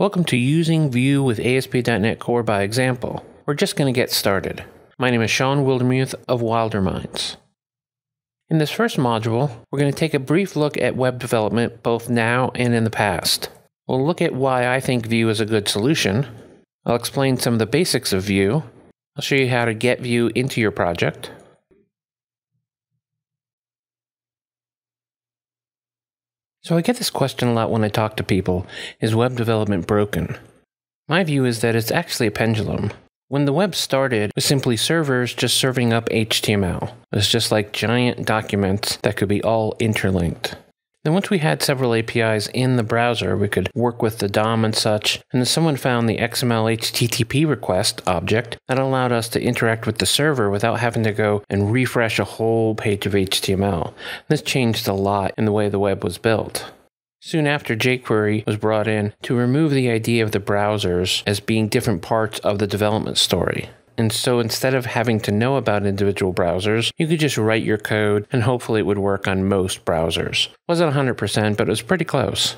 Welcome to Using Vue with ASP.NET Core by Example. We're just going to get started. My name is Shawn Wildermuth of Wilderminds. In this first module, we're going to take a brief look at web development both now and in the past. We'll look at why I think Vue is a good solution. I'll explain some of the basics of Vue. I'll show you how to get Vue into your project. So I get this question a lot when I talk to people is web development broken? My view is that it's actually a pendulum. When the web started, it was simply servers just serving up HTML. It was just like giant documents that could be all interlinked. Then once we had several APIs in the browser, we could work with the DOM and such, and then someone found the XML HTTP request object that allowed us to interact with the server without having to go and refresh a whole page of HTML. This changed a lot in the way the web was built. Soon after, jQuery was brought in to remove the idea of the browsers as being different parts of the development story. And so instead of having to know about individual browsers, you could just write your code and hopefully it would work on most browsers. Wasn't 100%, but it was pretty close.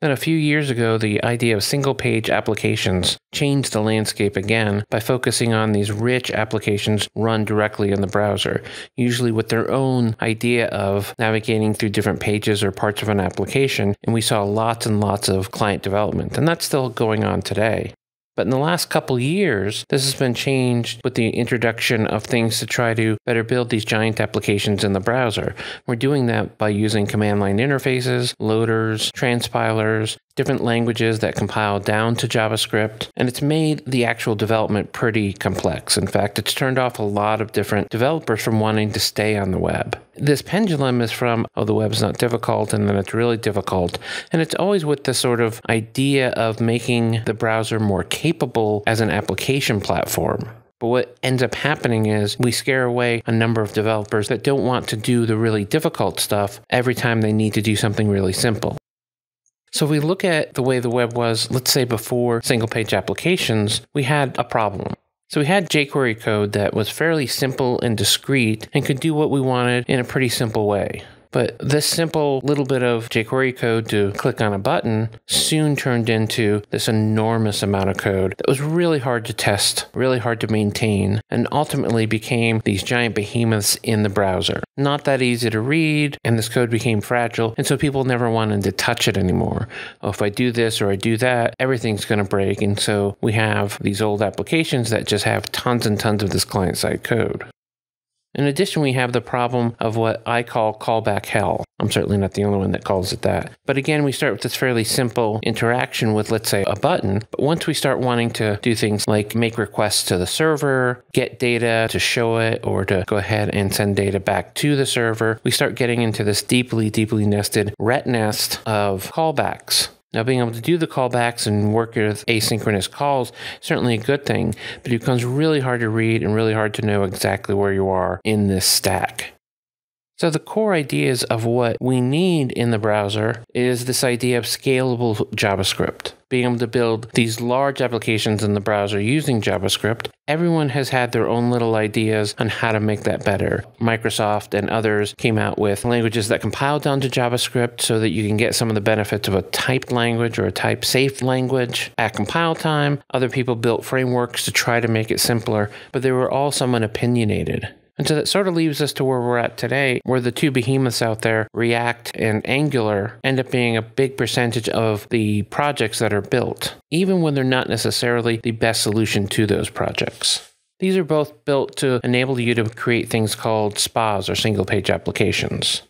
Then a few years ago, the idea of single page applications changed the landscape again by focusing on these rich applications run directly in the browser, usually with their own idea of navigating through different pages or parts of an application. And we saw lots and lots of client development, and that's still going on today. But in the last couple years, this has been changed with the introduction of things to try to better build these giant applications in the browser. We're doing that by using command line interfaces, loaders, transpilers, different languages that compile down to JavaScript, and it's made the actual development pretty complex. In fact, it's turned off a lot of different developers from wanting to stay on the web. This pendulum is from, oh, the web's not difficult, and then it's really difficult. And it's always with the sort of idea of making the browser more capable as an application platform. But what ends up happening is we scare away a number of developers that don't want to do the really difficult stuff every time they need to do something really simple. So if we look at the way the web was, let's say before single page applications, we had a problem. So we had jQuery code that was fairly simple and discrete and could do what we wanted in a pretty simple way. But this simple little bit of jQuery code to click on a button soon turned into this enormous amount of code that was really hard to test, really hard to maintain, and ultimately became these giant behemoths in the browser. Not that easy to read, and this code became fragile, and so people never wanted to touch it anymore. Oh, if I do this or I do that, everything's going to break, and so we have these old applications that just have tons and tons of this client side code. In addition, we have the problem of what I call callback hell. I'm certainly not the only one that calls it that. But again, we start with this fairly simple interaction with, let's say, a button. But once we start wanting to do things like make requests to the server, get data to show it, or to go ahead and send data back to the server, we start getting into this deeply, deeply nested ret nest of callbacks. Now, being able to do the callbacks and work with asynchronous calls certainly a good thing, but it becomes really hard to read and really hard to know exactly where you are in this stack. So, the core ideas of what we need in the browser is this idea of scalable JavaScript. Being able to build these large applications in the browser using JavaScript, everyone has had their own little ideas on how to make that better. Microsoft and others came out with languages that compile down to JavaScript so that you can get some of the benefits of a typed language or a type safe language at compile time. Other people built frameworks to try to make it simpler, but they were all somewhat opinionated. And so that sort of leaves us to where we're at today, where the two behemoths out there, React and Angular, end up being a big percentage of the projects that are built, even when they're not necessarily the best solution to those projects. These are both built to enable you to create things called SPAs or single page applications.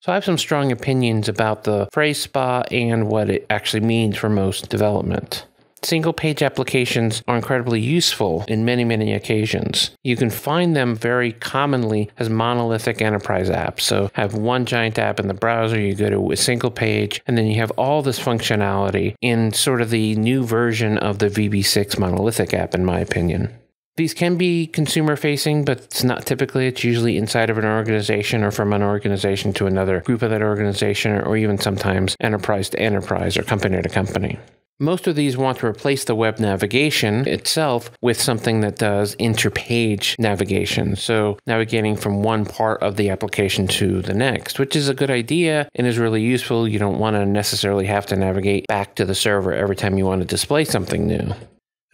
So I have some strong opinions about the phrase SPA and what it actually means for most development. Single page applications are incredibly useful in many, many occasions. You can find them very commonly as monolithic enterprise apps. So, have one giant app in the browser, you go to a single page, and then you have all this functionality in sort of the new version of the VB6 monolithic app, in my opinion. These can be consumer facing, but it's not typically. It's usually inside of an organization or from an organization to another group of that organization, or even sometimes enterprise to enterprise or company to company. Most of these want to replace the web navigation itself with something that does interpage navigation. So, navigating from one part of the application to the next, which is a good idea and is really useful. You don't want to necessarily have to navigate back to the server every time you want to display something new.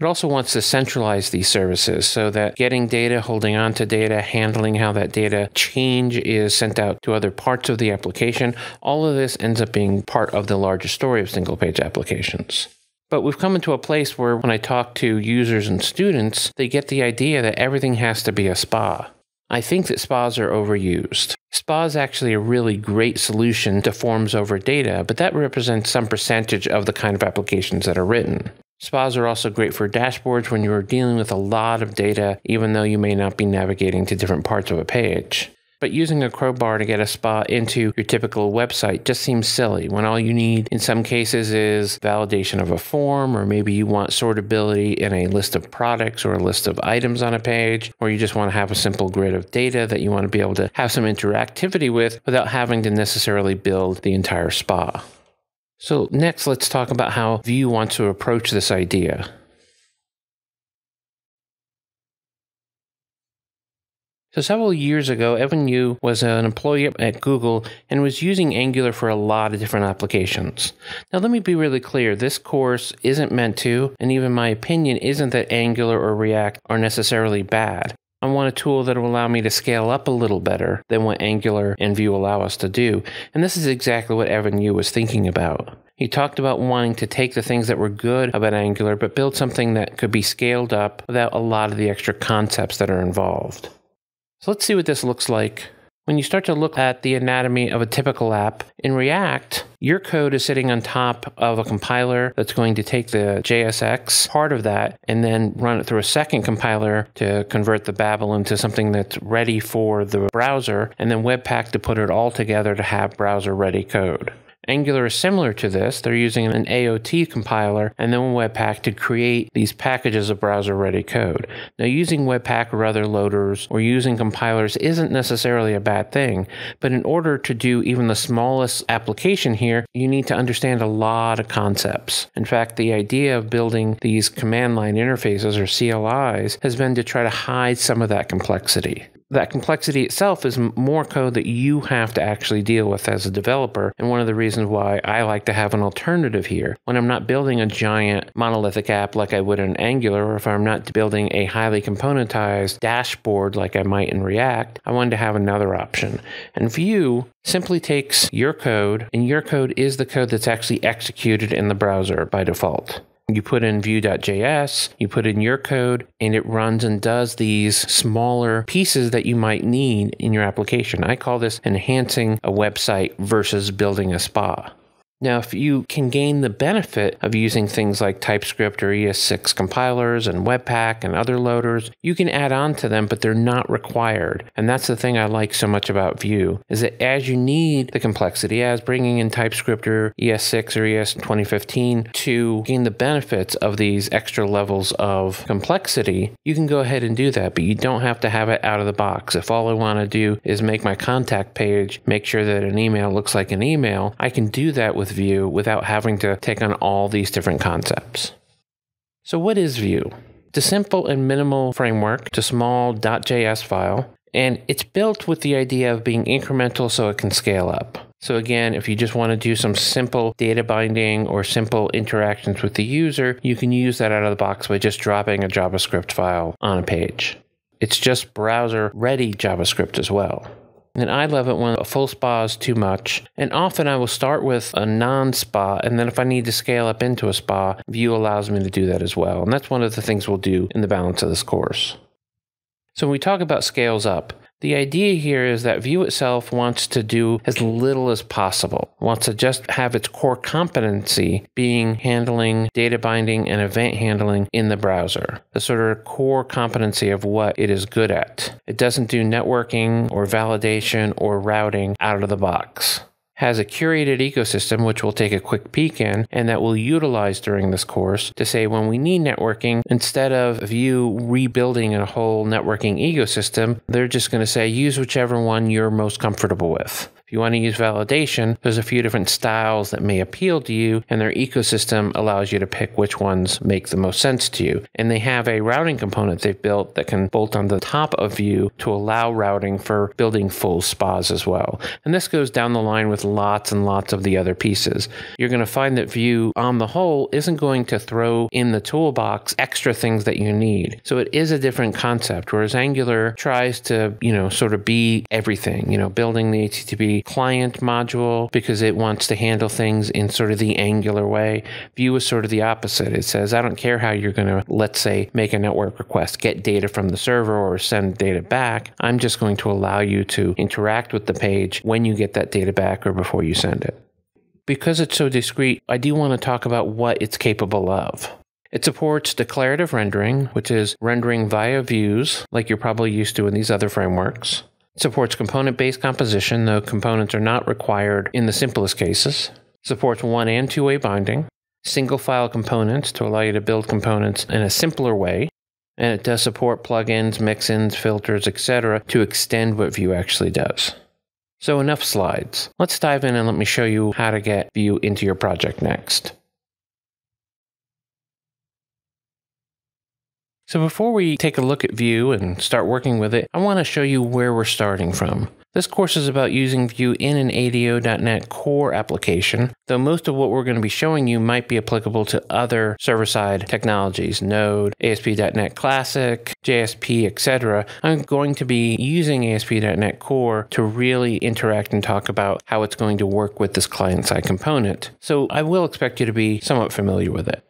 It also wants to centralize these services so that getting data, holding on to data, handling how that data change is sent out to other parts of the application, all of this ends up being part of the larger story of single page applications. But we've come into a place where when I talk to users and students, they get the idea that everything has to be a spa. I think that spas are overused. SPA is actually a really great solution to forms over data, but that represents some percentage of the kind of applications that are written. Spas are also great for dashboards when you are dealing with a lot of data, even though you may not be navigating to different parts of a page. But using a crowbar to get a spa into your typical website just seems silly when all you need in some cases is validation of a form, or maybe you want sortability in a list of products or a list of items on a page, or you just want to have a simple grid of data that you want to be able to have some interactivity with without having to necessarily build the entire spa. So, next, let's talk about how Vue wants to approach this idea. So, several years ago, Evan You was an employee at Google and was using Angular for a lot of different applications. Now, let me be really clear this course isn't meant to, and even my opinion isn't that Angular or React are necessarily bad. I want a tool that will allow me to scale up a little better than what Angular and Vue allow us to do. And this is exactly what Evan You was thinking about. He talked about wanting to take the things that were good about Angular, but build something that could be scaled up without a lot of the extra concepts that are involved. So let's see what this looks like when you start to look at the anatomy of a typical app in React, your code is sitting on top of a compiler that's going to take the JSX part of that and then run it through a second compiler to convert the Babel into something that's ready for the browser, and then Webpack to put it all together to have browser ready code. Angular is similar to this. They're using an AOT compiler and then Webpack to create these packages of browser ready code. Now, using Webpack or other loaders or using compilers isn't necessarily a bad thing, but in order to do even the smallest application here, you need to understand a lot of concepts. In fact, the idea of building these command line interfaces or CLIs has been to try to hide some of that complexity that complexity itself is more code that you have to actually deal with as a developer. And one of the reasons why I like to have an alternative here when I'm not building a giant monolithic app like I would in Angular, or if I'm not building a highly componentized dashboard like I might in React, I wanted to have another option. And Vue simply takes your code, and your code is the code that's actually executed in the browser by default. You put in vue.js, you put in your code, and it runs and does these smaller pieces that you might need in your application. I call this enhancing a website versus building a spa. Now, if you can gain the benefit of using things like TypeScript or ES6 compilers and Webpack and other loaders, you can add on to them, but they're not required. And that's the thing I like so much about Vue, is that as you need the complexity, as bringing in TypeScript or ES6 or ES 2015 to gain the benefits of these extra levels of complexity, you can go ahead and do that, but you don't have to have it out of the box. If all I want to do is make my contact page, make sure that an email looks like an email, I can do that with Vue without having to take on all these different concepts. So, what is Vue? It's a simple and minimal framework to small .js file, and it's built with the idea of being incremental so it can scale up. So again, if you just want to do some simple data binding or simple interactions with the user, you can use that out of the box by just dropping a JavaScript file on a page. It's just browser ready JavaScript as well. And I love it when a full spa is too much. And often I will start with a non spa, and then if I need to scale up into a spa, Vue allows me to do that as well. And that's one of the things we'll do in the balance of this course. So when we talk about scales up, the idea here is that Vue itself wants to do as little as possible, wants to just have its core competency being handling data binding and event handling in the browser, the sort of core competency of what it is good at. It doesn't do networking or validation or routing out of the box has a curated ecosystem, which we'll take a quick peek in, and that we'll utilize during this course to say when we need networking, instead of Vue rebuilding a whole networking ecosystem, they're just going to say use whichever one you're most comfortable with. If you want to use validation, there's a few different styles that may appeal to you, and their ecosystem allows you to pick which ones make the most sense to you. And they have a routing component they've built that can bolt on the top of Vue to allow routing for building full spas as well. And this goes down the line with lots and lots of the other pieces. You're going to find that Vue, on the whole, isn't going to throw in the toolbox extra things that you need. So it is a different concept, whereas Angular tries to, you know, sort of be everything, you know, building the HTTP client module because it wants to handle things in sort of the Angular way. Vue is sort of the opposite. It says, I don't care how you're going to, let's say, make a network request, get data from the server or send data back. I'm just going to allow you to interact with the page when you get that data back or before you send it. Because it's so discrete, I do want to talk about what it's capable of. It supports declarative rendering, which is rendering via views, like you're probably used to in these other frameworks. Supports component based composition, though components are not required in the simplest cases. Supports one and two way binding, single file components to allow you to build components in a simpler way. And it does support plugins, mixins, filters, etc. to extend what Vue actually does. So, enough slides. Let's dive in and let me show you how to get Vue into your project next. So before we take a look at Vue and start working with it, I want to show you where we're starting from. This course is about using Vue in an ADO.NET Core application, though most of what we're going to be showing you might be applicable to other server-side technologies, Node, ASP.NET Classic, JSP, etc. I'm going to be using ASP.NET Core to really interact and talk about how it's going to work with this client-side component. So I will expect you to be somewhat familiar with it.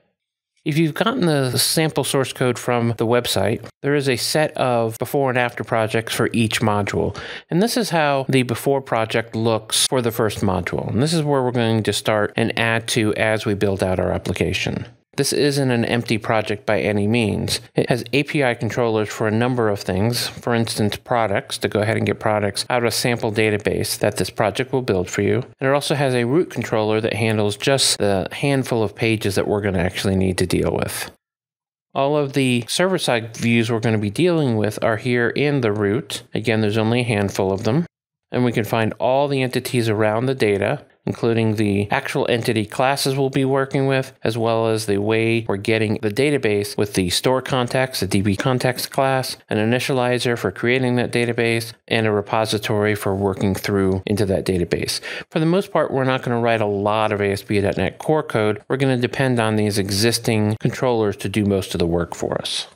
If you've gotten the sample source code from the website, there is a set of before and after projects for each module. And this is how the before project looks for the first module. And this is where we're going to start and add to as we build out our application. This isn't an empty project by any means. It has API controllers for a number of things, for instance, products to go ahead and get products out of a sample database that this project will build for you. And it also has a root controller that handles just the handful of pages that we're going to actually need to deal with. All of the server side views we're going to be dealing with are here in the root. Again, there's only a handful of them. And we can find all the entities around the data including the actual entity classes we'll be working with, as well as the way we're getting the database with the store context, the DB context class, an initializer for creating that database, and a repository for working through into that database. For the most part, we're not going to write a lot of ASP.NET Core code. We're going to depend on these existing controllers to do most of the work for us.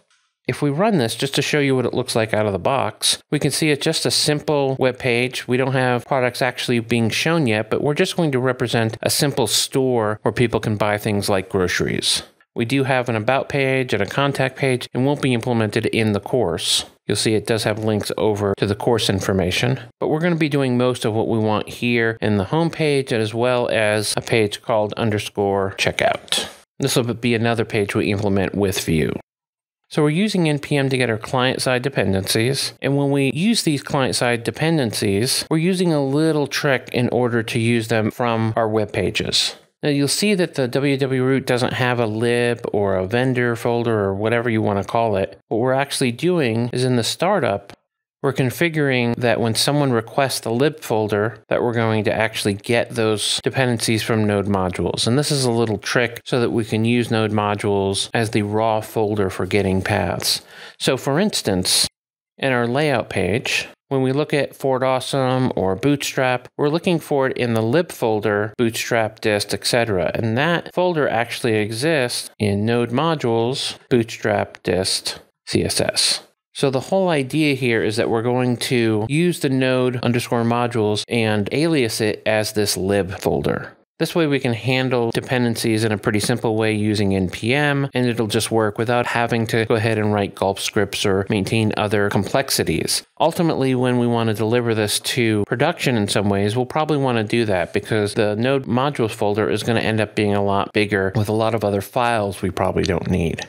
If we run this just to show you what it looks like out of the box, we can see it's just a simple web page. We don't have products actually being shown yet, but we're just going to represent a simple store where people can buy things like groceries. We do have an about page and a contact page and won't be implemented in the course. You'll see it does have links over to the course information, but we're going to be doing most of what we want here in the home page as well as a page called underscore checkout. This will be another page we implement with Vue. So we're using NPM to get our client-side dependencies. And when we use these client-side dependencies, we're using a little trick in order to use them from our web pages. Now you'll see that the wwwroot doesn't have a lib or a vendor folder or whatever you want to call it. What we're actually doing is in the startup, we're configuring that when someone requests the lib folder that we're going to actually get those dependencies from node modules. And this is a little trick so that we can use node modules as the raw folder for getting paths. So for instance, in our layout page, when we look at Font Awesome or Bootstrap, we're looking for it in the lib folder, Bootstrap, dist, etc. And that folder actually exists in node modules, Bootstrap, dist, CSS. So the whole idea here is that we're going to use the node underscore modules and alias it as this lib folder. This way we can handle dependencies in a pretty simple way using npm and it'll just work without having to go ahead and write gulp scripts or maintain other complexities. Ultimately, when we want to deliver this to production in some ways, we'll probably want to do that because the node modules folder is going to end up being a lot bigger with a lot of other files we probably don't need.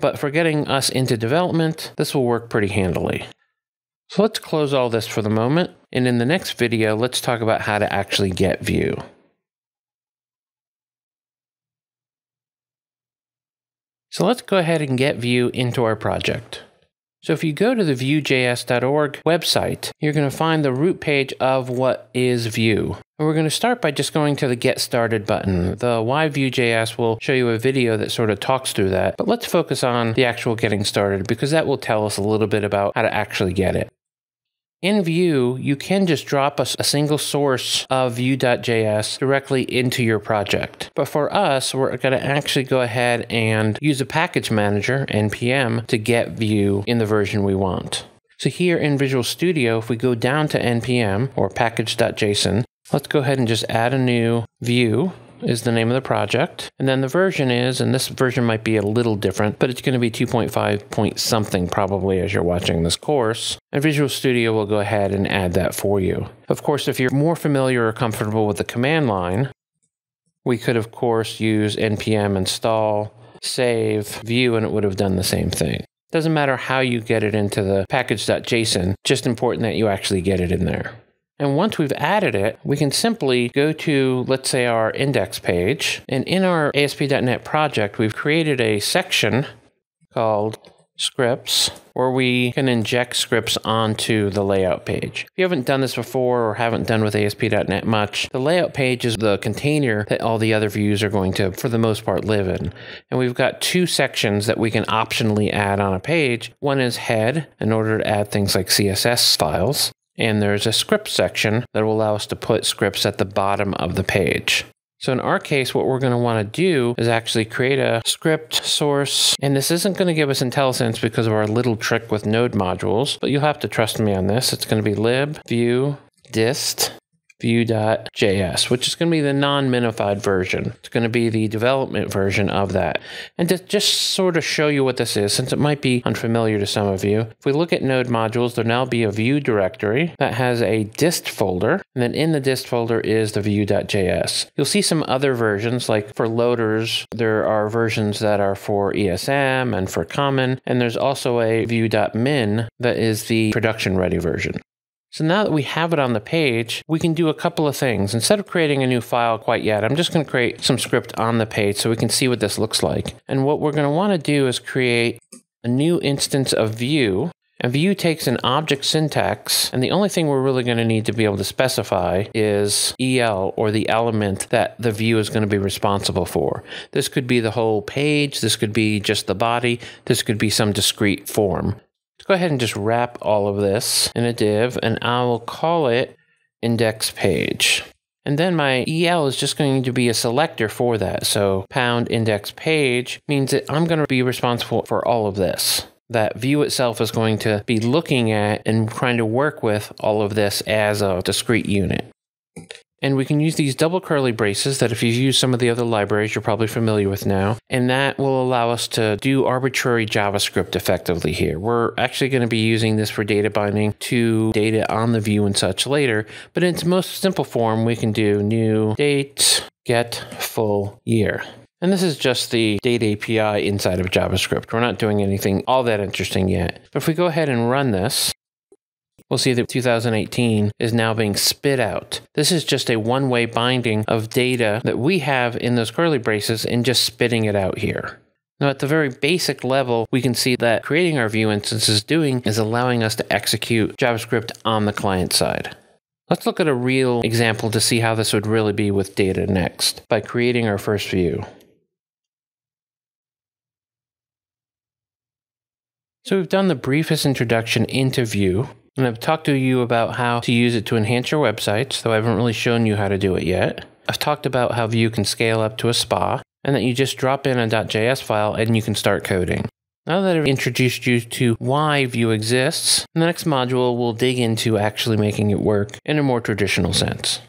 But for getting us into development, this will work pretty handily. So let's close all this for the moment, and in the next video, let's talk about how to actually get Vue. So let's go ahead and get Vue into our project. So if you go to the Vue.js.org website, you're going to find the root page of what is Vue. And we're going to start by just going to the Get Started button. The Why Vue.js will show you a video that sort of talks through that, but let's focus on the actual getting started because that will tell us a little bit about how to actually get it. In Vue, you can just drop a, a, single source of Vue.js directly into your project. But for us, we're going to actually go ahead and use a package manager, npm, to get Vue in the version we want. So here in Visual Studio, if we go down to npm or package.json, let's go ahead and just add a new Vue is the name of the project. And then the version is, and this version might be a little different, but it's going to be 2.5 point something probably as you're watching this course. And Visual Studio will go ahead and add that for you. Of course, if you're more familiar or comfortable with the command line, we could of course use npm install save vue, and it would have done the same thing. Doesn't matter how you get it into the package.json, just important that you actually get it in there. And once we've added it, we can simply go to, let's say, our index page. And in our ASP.NET project, we've created a section called scripts where we can inject scripts onto the layout page. If you haven't done this before or haven't done with ASP.NET much, the layout page is the container that all the other views are going to, for the most part, live in. And we've got two sections that we can optionally add on a page. One is head in order to add things like CSS files. And there's a script section that will allow us to put scripts at the bottom of the page. So in our case, what we're going to want to do is actually create a script source. And this isn't going to give us IntelliSense because of our little trick with node modules, but you'll have to trust me on this. It's going to be lib vue dist Vue.js, which is going to be the non minified version. It's going to be the development version of that. And to just sort of show you what this is, since it might be unfamiliar to some of you, if we look at node modules, there'll now be a Vue directory that has a dist folder. And then in the dist folder is the Vue.js. You'll see some other versions, like for loaders, there are versions that are for ESM and for common. And there's also a Vue.min that is the production ready version. So now that we have it on the page, we can do a couple of things. Instead of creating a new file quite yet, I'm just going to create some script on the page so we can see what this looks like. And what we're going to want to do is create a new instance of Vue. And Vue takes an object syntax, and the only thing we're really going to need to be able to specify is EL, or the element that the view is going to be responsible for. This could be the whole page, this could be just the body, this could be some discrete form. Let's go ahead and just wrap all of this in a div and I will call it index page. And then my EL is just going to be a selector for that. So pound index page means that I'm going to be responsible for all of this. That view itself is going to be looking at and trying to work with all of this as a discrete unit. And we can use these double curly braces that if you've used some of the other libraries, you're probably familiar with now. And that will allow us to do arbitrary JavaScript effectively here. We're actually going to be using this for data binding to data on the view and such later. But in its most simple form, we can do new date get full year. And this is just the date API inside of JavaScript. We're not doing anything all that interesting yet. But if we go ahead and run this, we'll see that 2018 is now being spit out. This is just a one way binding of data that we have in those curly braces and just spitting it out here. Now, at the very basic level, we can see that creating our Vue instance is doing is allowing us to execute JavaScript on the client side. Let's look at a real example to see how this would really be with data next by creating our first view. So we've done the briefest introduction into Vue. And I've talked to you about how to use it to enhance your websites, though I haven't really shown you how to do it yet. I've talked about how Vue can scale up to a SPA, and that you just drop in a .js file and you can start coding. Now that I've introduced you to why Vue exists, the next module will dig into actually making it work in a more traditional sense.